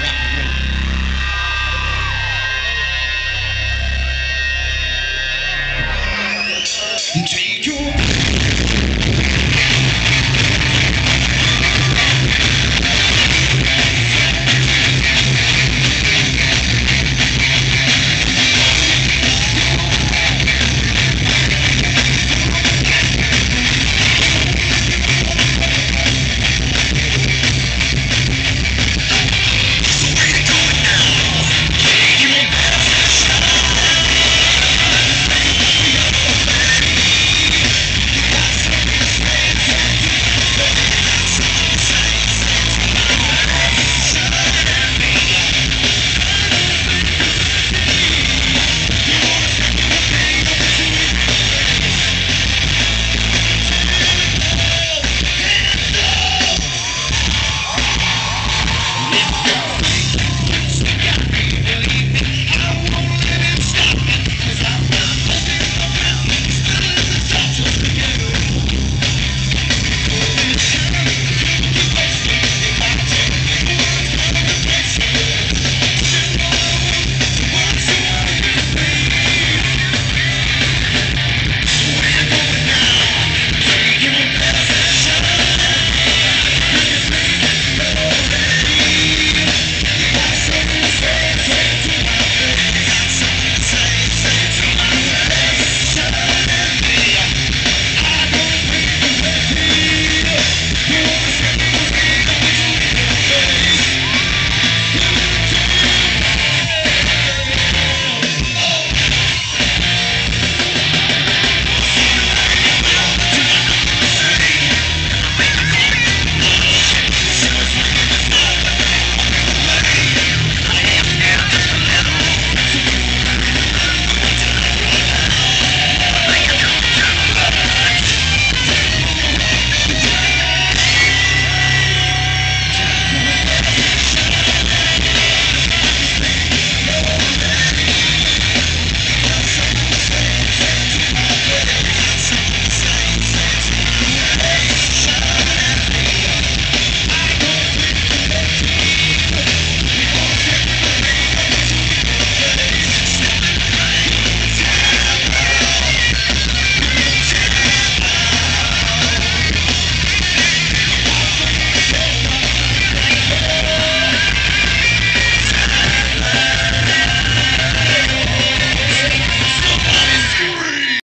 Rex.